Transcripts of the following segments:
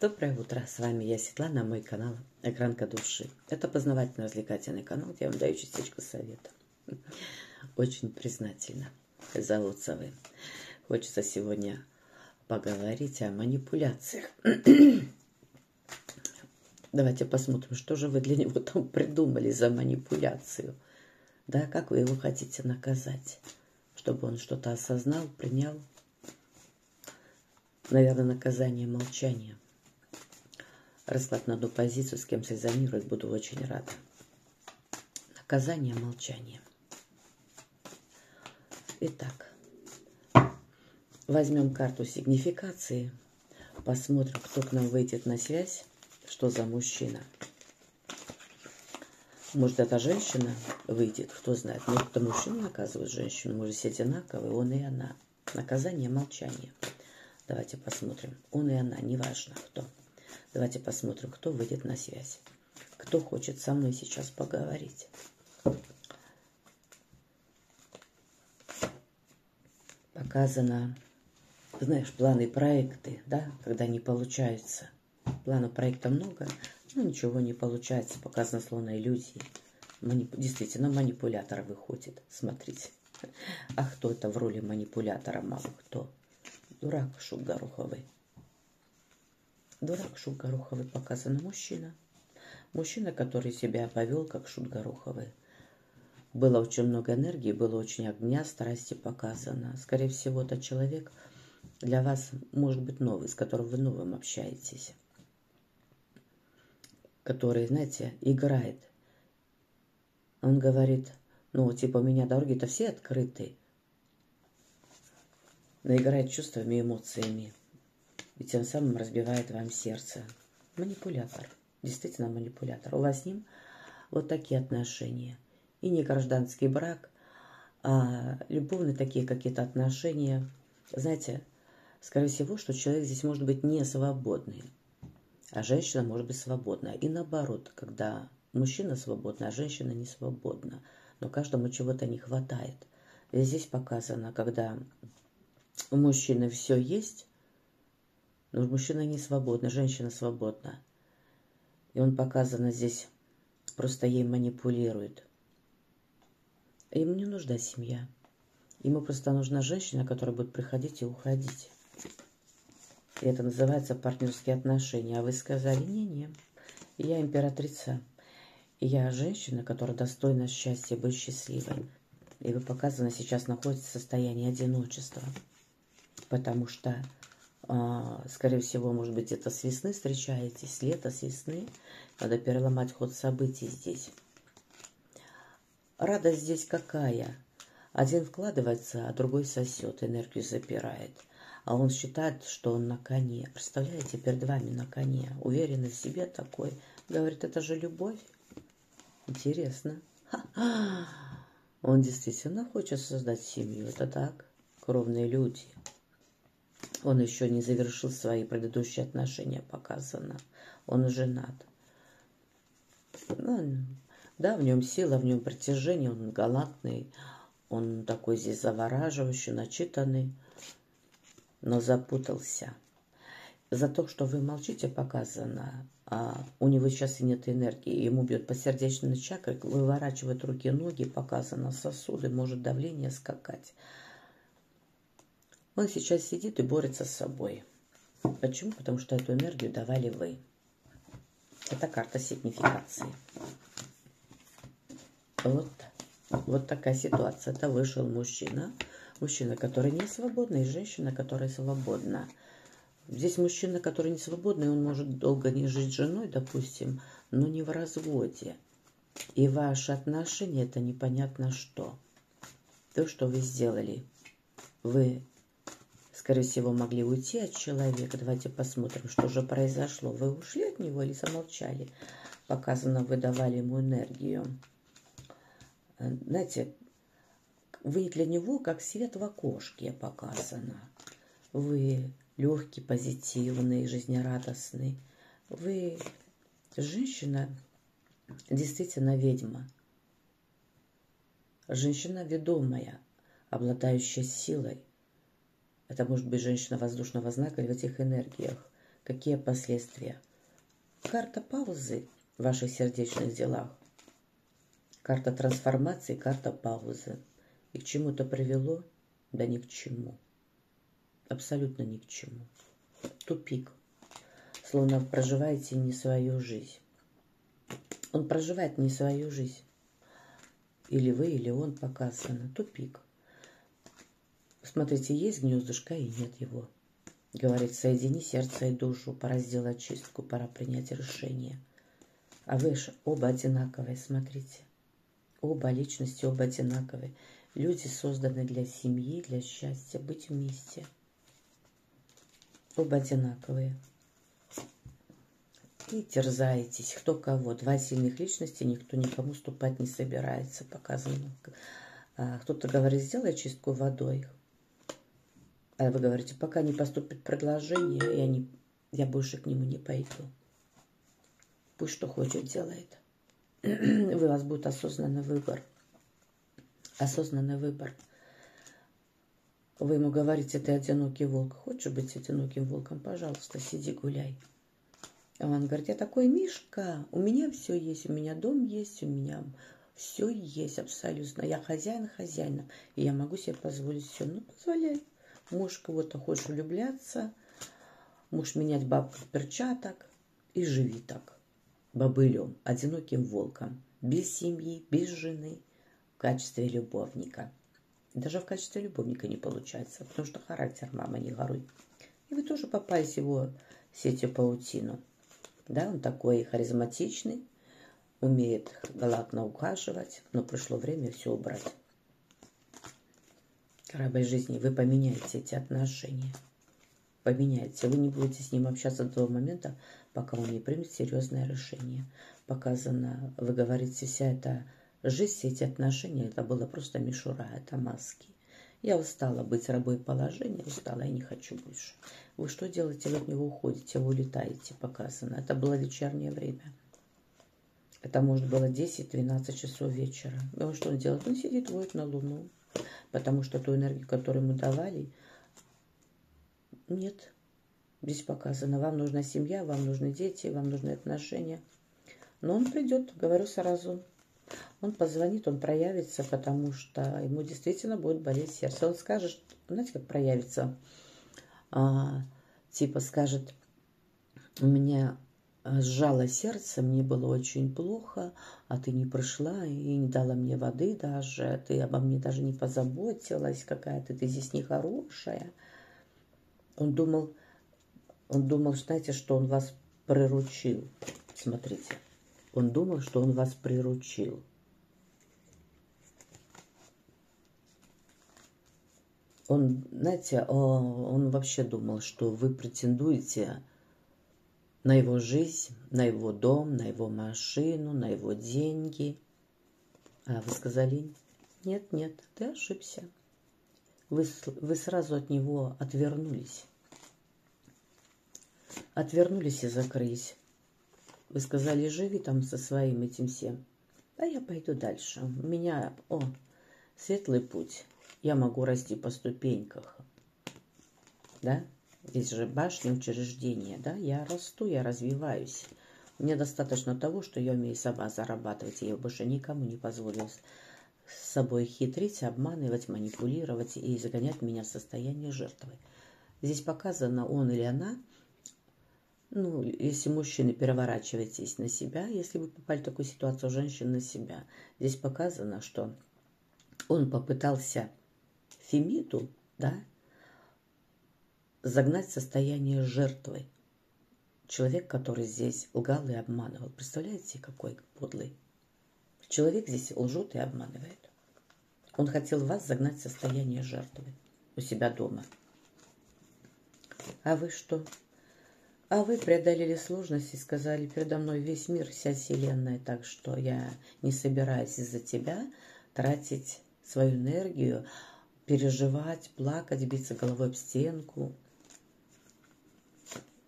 Доброе утро, с вами я, Светлана, мой канал Экранка Души. Это познавательно-развлекательный канал, где я вам даю частичку совета. Очень признательна за отзывы. Хочется сегодня поговорить о манипуляциях. Давайте посмотрим, что же вы для него там придумали за манипуляцию. Да, как вы его хотите наказать, чтобы он что-то осознал, принял. Наверное, наказание молчания расклад на одну позицию, с кем срезонировать, буду очень рада. Наказание молчанием. Итак, возьмем карту сигнификации, посмотрим, кто к нам выйдет на связь, что за мужчина. Может, эта женщина выйдет, кто знает. Может, это мужчина наказывает женщину, может, все одинаковые, он и она. Наказание молчания. Давайте посмотрим. Он и она, неважно кто. Давайте посмотрим, кто выйдет на связь. Кто хочет со мной сейчас поговорить. Показано, знаешь, планы и проекты, да, когда не получается. Планов проекта много, но ничего не получается. Показано словно иллюзии. Манипу... Действительно, манипулятор выходит. Смотрите. А кто это в роли манипулятора? Мало кто. Дурак шут гороховый. Дурак Шут Гороховый показан мужчина. Мужчина, который себя повел как Шут Гороховый. Было очень много энергии, было очень огня, страсти показано. Скорее всего, это человек для вас может быть новый, с которым вы новым общаетесь. Который, знаете, играет. Он говорит, ну, типа, у меня дороги-то все открыты. Но играет чувствами и эмоциями и тем самым разбивает вам сердце. Манипулятор. Действительно манипулятор. У вас с ним вот такие отношения. И не гражданский брак, а любовные такие какие-то отношения. Знаете, скорее всего, что человек здесь может быть не свободный, а женщина может быть свободна. И наоборот, когда мужчина свободна, а женщина не свободна. Но каждому чего-то не хватает. И здесь показано, когда у мужчины все есть, но мужчина не свободна, женщина свободна. И он показано здесь, просто ей манипулирует. Ему не нужна семья. Ему просто нужна женщина, которая будет приходить и уходить. И это называется партнерские отношения. А вы сказали, не-не, я императрица. Я женщина, которая достойна счастья, быть счастливой. И вы показано сейчас находитесь в состоянии одиночества. Потому что скорее всего, может быть, это с весны встречаетесь, с лета, с весны. Надо переломать ход событий здесь. Радость здесь какая? Один вкладывается, а другой сосет, энергию запирает. А он считает, что он на коне. Представляете, перед вами на коне. Уверенный в себе такой. Говорит, это же любовь. Интересно. Он действительно хочет создать семью. Это так. Кровные люди. Он еще не завершил свои предыдущие отношения, показано. Он женат. Да, в нем сила, в нем притяжение, он галантный, он такой здесь завораживающий, начитанный, но запутался. За то, что вы молчите, показано, а у него сейчас и нет энергии, ему бьет по сердечной чакре, выворачивает руки, ноги, показано сосуды, может давление скакать. Он сейчас сидит и борется с собой. Почему? Потому что эту энергию давали вы. Это карта сигнификации. Вот, вот такая ситуация. Это вышел мужчина. Мужчина, который не свободный, и женщина, которая свободна. Здесь мужчина, который не свободный, он может долго не жить с женой, допустим, но не в разводе. И ваши отношения – это непонятно что. То, что вы сделали, вы скорее всего, могли уйти от человека. Давайте посмотрим, что же произошло. Вы ушли от него или замолчали? Показано, вы давали ему энергию. Э, знаете, вы для него как свет в окошке показано. Вы легкий, позитивный, жизнерадостный. Вы женщина, действительно ведьма. Женщина ведомая, обладающая силой. Это может быть женщина воздушного знака или в этих энергиях. Какие последствия? Карта паузы в ваших сердечных делах. Карта трансформации, карта паузы. И к чему это привело? Да ни к чему. Абсолютно ни к чему. Тупик. Словно проживаете не свою жизнь. Он проживает не свою жизнь. Или вы, или он показано. Тупик. Смотрите, есть гнездышко и нет его. Говорит, соедини сердце и душу, пора сделать чистку, пора принять решение. А вы же оба одинаковые, смотрите. Оба личности, оба одинаковые. Люди созданы для семьи, для счастья, быть вместе. Оба одинаковые. И терзаетесь, кто кого. Два сильных личности, никто никому ступать не собирается, показано. А кто-то говорит, сделай чистку водой. А вы говорите, пока не поступит предложение, я, не, я больше к нему не пойду. Пусть что хочет делает. У вас будет осознанный выбор осознанный выбор. Вы ему говорите, ты одинокий волк. Хочешь быть одиноким волком? Пожалуйста, сиди, гуляй. А он говорит, я такой Мишка, у меня все есть, у меня дом есть, у меня все есть абсолютно. Я хозяин хозяина, и я могу себе позволить все. Ну, позволяй. Муж кого-то хочешь влюбляться, муж менять бабку в перчаток, и живи так, бобылем, одиноким волком, без семьи, без жены – качестве любовника. Даже в качестве любовника не получается, потому что характер мама не горой. И вы тоже попались в его сетью паутину. Да, он такой харизматичный, умеет галантно ухаживать, но пришло время все убрать. Корабль жизни, вы поменяете эти отношения. Поменяете. Вы не будете с ним общаться до того момента, пока он не примет серьезное решение. Показано, вы говорите, вся эта Жизнь, эти отношения, это было просто мишура, это маски. Я устала быть рабой положения, устала, я не хочу больше. Вы что делаете? Вы от него уходите, вы улетаете, показано. Это было вечернее время. Это может было 10-12 часов вечера. И он что он делает? Он сидит, воет на Луну. Потому что ту энергию, которую ему давали, нет. Здесь показано, вам нужна семья, вам нужны дети, вам нужны отношения. Но он придет, говорю сразу, он позвонит, он проявится, потому что ему действительно будет болеть сердце. Он скажет, знаете, как проявится? А, типа скажет, у меня сжало сердце, мне было очень плохо, а ты не пришла и не дала мне воды даже, ты обо мне даже не позаботилась, какая-то ты здесь нехорошая. Он думал, он думал, знаете, что он вас приручил. Смотрите, он думал, что он вас приручил. Он, знаете, он вообще думал, что вы претендуете на его жизнь, на его дом, на его машину, на его деньги. А вы сказали, нет, нет, ты ошибся. Вы, вы сразу от него отвернулись. Отвернулись и закрылись. Вы сказали, живи там со своим этим всем. А я пойду дальше. У меня, о, светлый путь я могу расти по ступеньках. Да? Здесь же башня учреждения, да? Я расту, я развиваюсь. Мне достаточно того, что я умею сама зарабатывать, я больше никому не позволю с собой хитрить, обманывать, манипулировать и загонять меня в состояние жертвы. Здесь показано он или она, ну, если мужчины переворачиваетесь на себя, если вы попали в такую ситуацию, женщин на себя, здесь показано, что он попытался Фемиду, да, загнать состояние жертвы. Человек, который здесь лгал и обманывал. Представляете, какой подлый? Человек здесь лжет и обманывает. Он хотел вас загнать в состояние жертвы у себя дома. А вы что? А вы преодолели сложности и сказали, передо мной весь мир, вся вселенная, так что я не собираюсь из-за тебя тратить свою энергию, переживать, плакать, биться головой об стенку.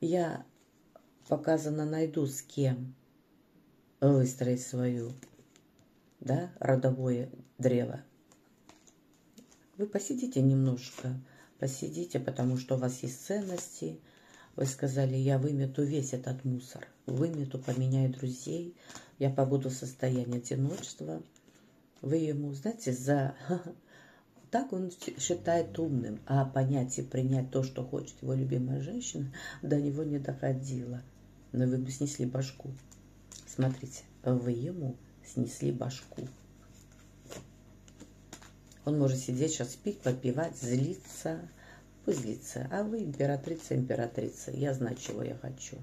Я показано найду с кем выстроить свою, да, родовое древо. Вы посидите немножко, посидите, потому что у вас есть ценности, Вы сказали, я вымету весь этот мусор. Вымету, поменяю друзей. Я побуду в состоянии одиночества. Вы ему, знаете, за... Так он считает умным, а понять и принять то, что хочет его любимая женщина, до него не доходило. Но вы бы снесли башку. Смотрите, вы ему снесли башку. Он может сидеть сейчас пить, попивать, злиться, пусть злится. А вы императрица, императрица, я знаю, чего я хочу.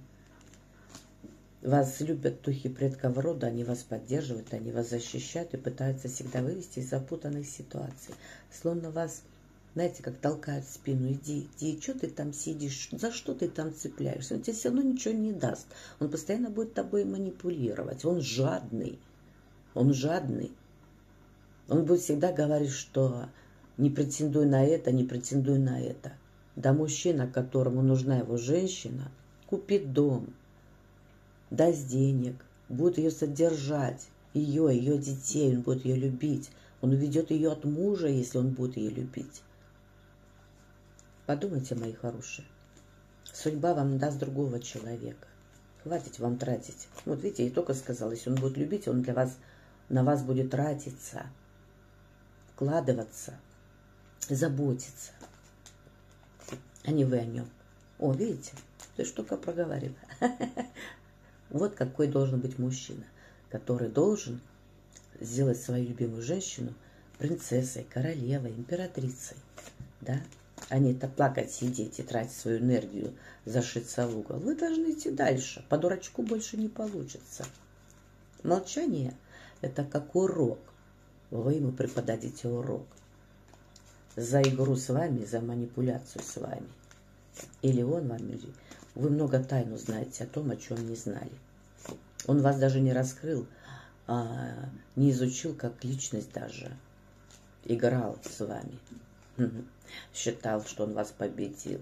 Вас любят духи предков рода, они вас поддерживают, они вас защищают и пытаются всегда вывести из запутанных ситуаций. Словно вас, знаете, как толкают в спину, иди, иди, что ты там сидишь, за что ты там цепляешься? Он тебе все равно ничего не даст. Он постоянно будет тобой манипулировать. Он жадный. Он жадный. Он будет всегда говорить, что не претендуй на это, не претендуй на это. Да мужчина, которому нужна его женщина, купит дом, даст денег, будет ее содержать, ее, ее детей, он будет ее любить. Он уведет ее от мужа, если он будет ее любить. Подумайте, мои хорошие. Судьба вам даст другого человека. Хватит вам тратить. Вот видите, я только сказала, если он будет любить, он для вас, на вас будет тратиться, вкладываться, заботиться, а не вы о нем. О, видите, ты что только проговариваю. Вот какой должен быть мужчина, который должен сделать свою любимую женщину принцессой, королевой, императрицей. Да? А не это плакать, сидеть и тратить свою энергию, зашиться в угол. Вы должны идти дальше. По дурачку больше не получится. Молчание – это как урок. Вы ему преподадите урок. За игру с вами, за манипуляцию с вами. Или он вам, или вы много тайну знаете о том, о чем не знали. Он вас даже не раскрыл, а не изучил как личность даже. Играл с вами. Считал, что он вас победил.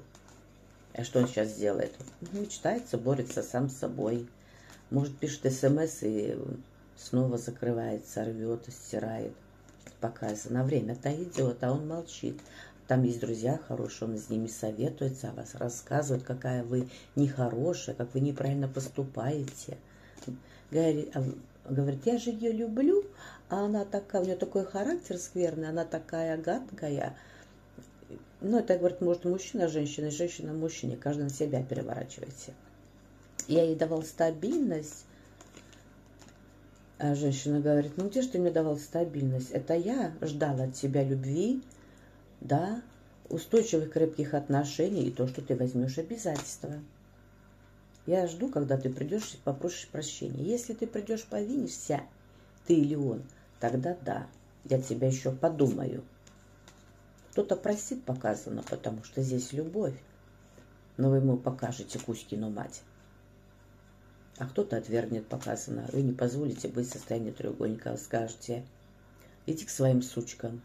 А что он сейчас делает? Мечтается, борется сам с собой. Может, пишет смс и снова закрывается, рвет, стирает. Показано. Время-то идет, а он молчит. Там есть друзья хорошие, он с ними советуется о вас, рассказывает, какая вы нехорошая, как вы неправильно поступаете. А, говорит, я же ее люблю, а она такая, у нее такой характер скверный, она такая гадкая. Ну, это, говорит, может, мужчина, женщина, женщина, мужчине, каждый на себя переворачивайте. Я ей давал стабильность, а женщина говорит, ну где же ты мне давал стабильность? Это я ждала от тебя любви, да, устойчивых крепких отношений и то, что ты возьмешь обязательства. Я жду, когда ты придешь и попросишь прощения. Если ты придешь, повинишься, ты или он, тогда да, я тебя еще подумаю. Кто-то простит показано, потому что здесь любовь. Но вы ему покажете Кузькину мать. А кто-то отвергнет показано. Вы не позволите быть в состоянии треугольника. Скажете, иди к своим сучкам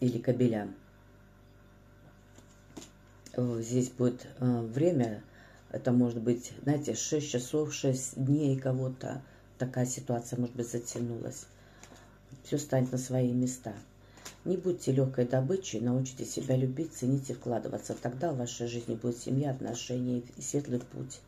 или кабелям. Здесь будет э, время, это может быть, знаете, 6 часов, 6 дней кого-то. Такая ситуация, может быть, затянулась. Все станет на свои места. Не будьте легкой добычей, научите себя любить, ценить и вкладываться. Тогда в вашей жизни будет семья, отношения и светлый путь.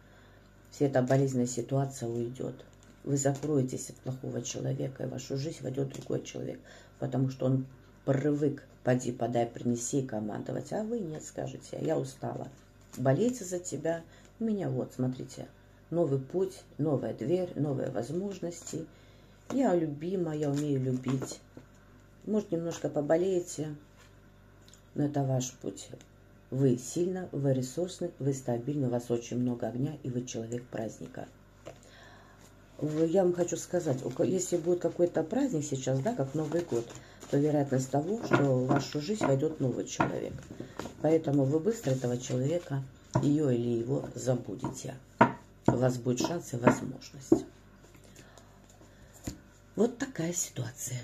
Вся эта болезненная ситуация уйдет. Вы закроетесь от плохого человека, и в вашу жизнь войдет другой человек, потому что он привык поди, подай, принеси командовать, а вы нет, скажете, я устала. Болейте за тебя, у меня вот, смотрите, новый путь, новая дверь, новые возможности. Я любима, я умею любить. Может, немножко поболеете, но это ваш путь. Вы сильно, вы ресурсны, вы стабильны, у вас очень много огня, и вы человек праздника. Я вам хочу сказать, если будет какой-то праздник сейчас, да, как Новый год, то вероятность того, что в вашу жизнь войдет новый человек. Поэтому вы быстро этого человека, ее или его, забудете. У вас будет шанс и возможность. Вот такая ситуация.